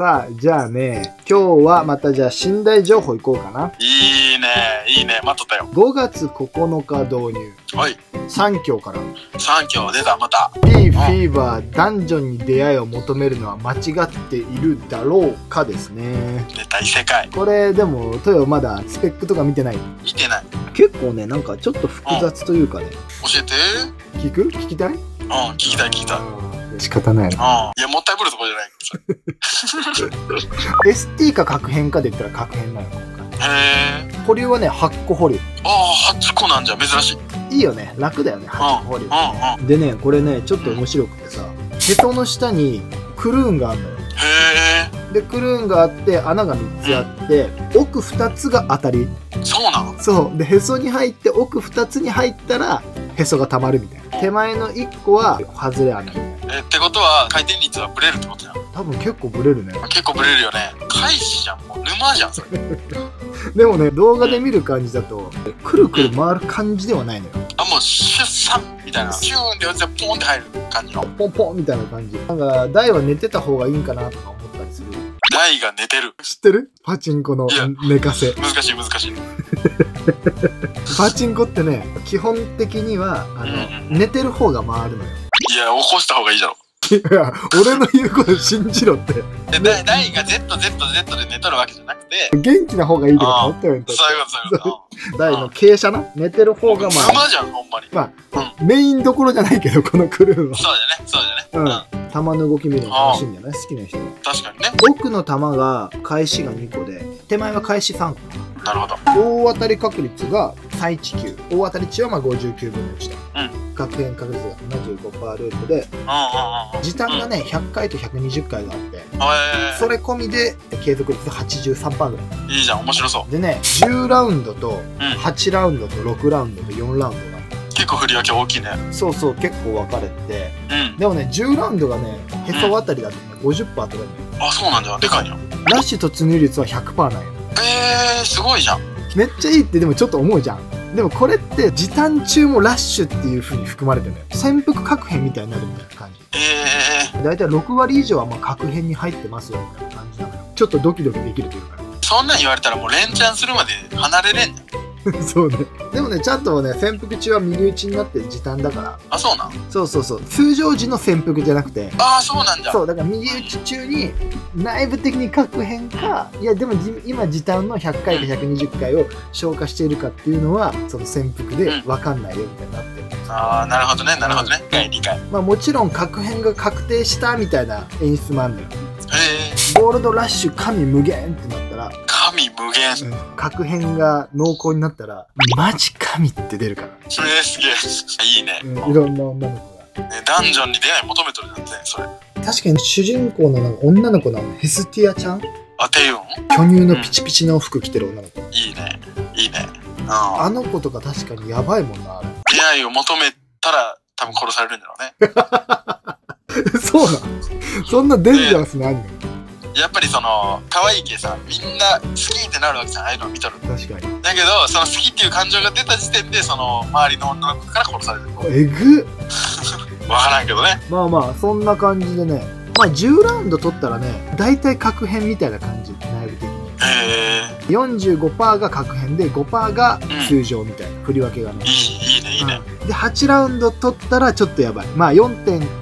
さあ、じゃあね、今日はまたじゃあ寝台情報いこうかな。いいね、いいね、待っとったよ。5月9日導入。はい、3教から。三強出た、また。P フィーバー、男女に出会いを求めるのは間違っているだろうかですね。出た異世界。これでも、トヨまだスペックとか見てない？見てない。結構ね、なんかちょっと複雑というかね。教えて。聞く？聞きたい？うん、聞きたい、聞きたい。仕方ないな。いや、もったいぶるとこじゃない ST か角変かで言ったら角変なの。へえ。保留はね、8個保留。ああ、8個なんじゃ、珍しい。いいよね。楽だよね、8個保留。うん、うん。でね、これね、ちょっと面白くてさ、へその下にクルーンがあるのよ。で、クルーンがあって、穴が3つあって、奥2つが当たり。そうなの？そう。で、へそに入って、奥2つに入ったら、へそが溜まるみたいな。手前の1個は外れ穴みたいな。え、ってことは、回転率はブレるってことじゃん。多分結構ブレるね。結構ブレるよね。返しじゃん、もう沼じゃん、それ。でもね、動画で見る感じだと、くるくる回る感じではないのよ。あ、もう、出産みたいな。シューンって落ちて、ポンって入る感じの。ポンポンみたいな感じ。なんか、台は寝てた方がいいんかなとか思ったりする。台が寝てる。知ってる？パチンコのいや寝かせ。難しい、難しい。パチンコってね、基本的には、あの、うん寝てる方が回るのよ。いや、起こした方がいいだろ。いや、俺の言うこと信じろって。で、台台が Z、Z、Z で寝とるわけじゃなくて、元気な方がいいとか思ったよそういうこと、そういうこと。台の傾斜な。寝てる方が回る。沼じゃん、ほんまに。まあ、メインどころじゃないけど、このクルーは。そうだよね、そうだよね。うん。球の動き見るの楽しいんだよね、好きな人は。確かにね。奥の球が返しが2個で、手前は返し3個。なるほど。大当たり確率が最地球。大当たり値はまあ59分の1だ。うん確変確率が75%ルートで。時短がね、100回と120回があって、へそれ込みで継続率83%ぐらい。えいいじゃん、面白そう。でね、10ラウンドとうん。8ラウンドと6ラウンドと4ラウンドが結構振り分け大きいね。そうそう結構分かれててうん。でもね10ラウンドがねへそあたりだとね50%とかねあ、そうなんだ。でかいよ。ラッシュ突入率は100%なんよえー、すごいじゃん。めっちゃいいってでもちょっと思うじゃんでもこれって時短中もラッシュっていう風に含まれてるのよ潜伏確変みたいになるみたいな感じえ大体6割以上はまあ確変に入ってますよみたいな感じだからちょっとドキドキできるというかー、そんなん言われたらもう連チャンするまで離れれんじゃん。そうね。でもねちゃんとね潜伏中は右打ちになって時短だから。あ、そうなん？そうそうそう。通常時の潜伏じゃなくて。ああ、そうなんじゃ。そうだから右打ち中に内部的に確変かいやでもじ今時短の100回か120回を消化しているかっていうのはその潜伏で分かんないよみたいになって。る、ああ、なるほどね、なるほどね。理解、理解。へまあもちろん。確変が確定したみたいな演出もあるんだよえゴールドラッシュ神無限ってなったら、神無限。うん確変が濃厚になったらマジ神って出るから、えー、すげえ。いいね。うんいろんな女の子がねダンジョンに出会い求めとるなんて、それ。確かに主人公のなんか女の子なのヘスティアちゃん？あ、テユン？巨乳のピチピチの服着てる女の子いいね。いいね。うん。あの子とか確かにやばいもんなあれ出会いを求めたら、多分殺されるんだろうね。そうなのそんなデンジャラスなアニメやっぱりその、可愛い系さ、みんな好きってなるわけじゃん、ああいうのを見とる。確かにだけど、その好きっていう感情が出た時点で、その、周りの女の子から殺される。えぐっわからんけどね。まあまあそんな感じでねまあ10ラウンド取ったらね大体確変みたいな感じ内部的にへえ45%が確変で5%が通常みたいな、振り分けがねいい、いいね、いいね。うんで8ラウンド取ったらちょっとやばいまあ4.5%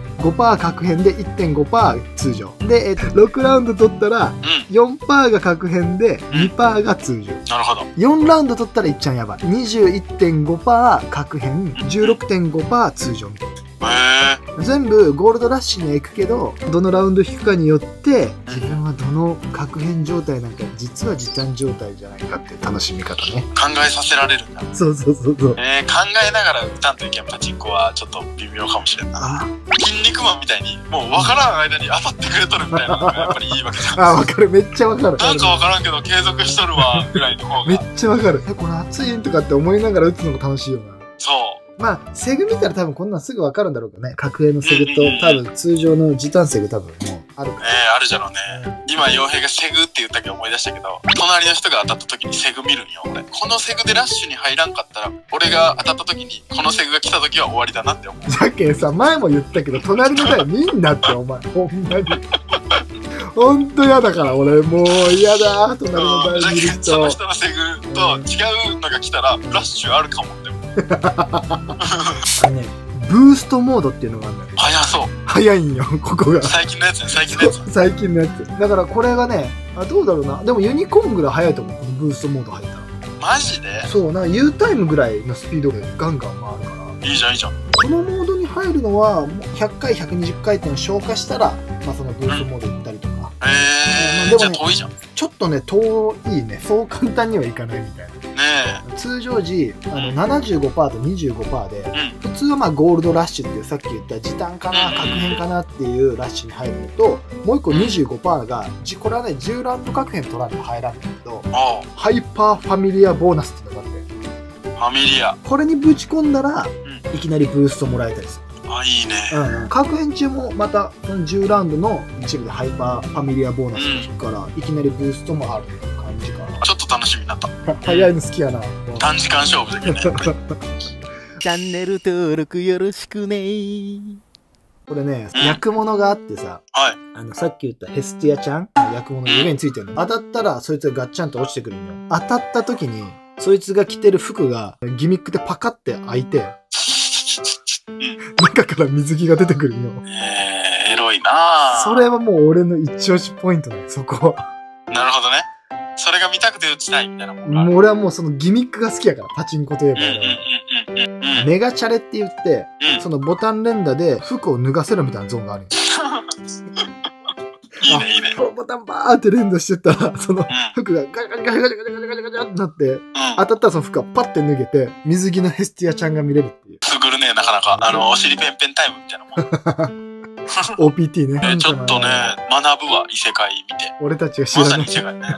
確変で1.5%通常。で、えっと、6ラウンド取ったらうん、4%が確変で2%が通常。なるほど。4ラウンド取ったらい。っちゃんやばい21.5%確変16.5%通常みたいへな全部ゴールドラッシュには行くけどどのラウンド引くかによって自分はどの確変状態なんか実は時短状態じゃないかっていう楽しみ方ねえ考えさせられるんだ。そうそうそうそうえー、考えながら打たんといけんパチンコはちょっと微妙かもしれんな。あ筋肉マンみたいに、もうわからん間に当たってくれとるみたいなのがやっぱりいいわけじゃん。あわかるめっちゃわかるなんかわからんけど継続しとるわ、ぐらいの方めっが。ちゃわかるえこれ熱いんとかって思いながら打つのが楽しいよなそう。まあセグ見たら多分こんなんすぐわかるんだろうけどね格上のセグと多分通常の時短セグ多分もうあるかえー、あるじゃろうね。今、傭兵がセグって言ったけど思い出したけど、隣の人が当たった時にセグ見るんよ、俺。このセグでラッシュに入らんかったら、俺が当たった時に、このセグが来た時は終わりだなって思う。らさっきさ前も言ったけど隣の台見んなってお前ほんまにほんと嫌だから、俺。もう嫌だ。隣の台にいるけどその人。人のセグと違うのが来たらラッシュあるかもってあのね、ブーストモードっていうのがあるんだよ。早そう早いんよ、ここが。最近のやつね最近のやつ最近のやつ。だからこれがね、あどうだろうな。でもユニコーンぐらい早いと思う。このブーストモード入ったら。マジで？そう、なんか U タイムぐらいのスピードでガンガン回るから。いいじゃんいいじゃんこのモードに入るのは、もう100回、120回転を消化したら、まあそのブーストモード行ったりとか。えまあー、でもねちょっとね、遠いね。そう簡単にはいかないみたいな。え通常時、あのうん。75%と25%で、うん。普通はまあゴールドラッシュっていうさっき言った時短かな、うん確変かなっていうラッシュに入るのと、もう一個25%が、じこれはね、10ラウンド確変取らないと入らないんだけど、ハイパーファミリアボーナスっていうのがあって、ファミリア。これにぶち込んだら、いきなりブーストもらえたりする。あいいね。うん、確変中もまた、その10ラウンドの一部でハイパーファミリアボーナスが効くから、いきなりブーストもある感じかな。ちょっと楽しみになった 早いの好きやな。短時間勝負だけどね チャンネル登録よろしくねこれね、うん役物があってさ、はいあの、さっき言ったヘスティアちゃん役物の上についてるの。当たったら、そいつがガッチャンと落ちてくるんよ。当たった時に、そいつが着てる服が、ギミックでパカって開いて、中から水着が出てくるんよ。えー、エロいなあそれはもう俺の一押しポイントね、そこ。なるほどね見たくて打ちたいみたいなもんも俺はもうそのギミックが好きやから、パチンコといえば。メガチャレって言って、うん、そのボタン連打で服を脱がせるみたいなゾーンがある いいね、いいね。ボタンバーって連打してたら、その服がガチャガチャガチャガチャガチャガチャガチャってなって、うん、当たったらその服がパッて脱げて、水着のヘスティアちゃんが見れるっていう。くぐるね、なかなか。あの、お尻ペンペンタイムみたいなもん。OPT ね。えー ちょっとね学ぶわ異世界見て。俺たちが知らない。異世界ね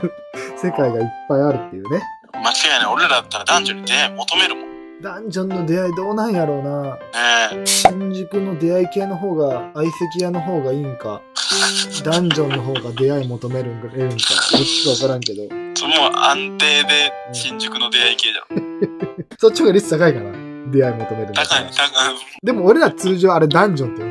世界がいっぱいあるっていうね。間違いない。俺らだったら男女に出会い求めるもん。ねダンジョンの出会いどうなんやろうな。え。新宿の出会い系の方が、相席屋の方がいいんか、ダンジョンの方が出会い求めるんか、えるんか、どっちかわからんけど、それもう安定で新宿の出会い系じゃん。そっちの方が率高いかな。出会い求めるんだったら高い高い。でも俺ら通常あれダンジョンって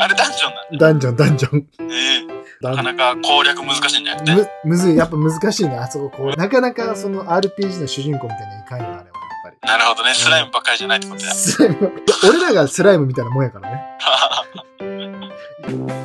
あれダンジョンな。ダンジョン、ダンジョン。だねダンなかなか攻略難しいんじゃなくてむ、むずい。やっぱ難しいね。あそここう。なかなかその RPG の主人公みたいにいかんよ、あれは。やっぱり。なるほどねスライムばっかりじゃないってことだスライム。俺らがスライムみたいなもんやからね。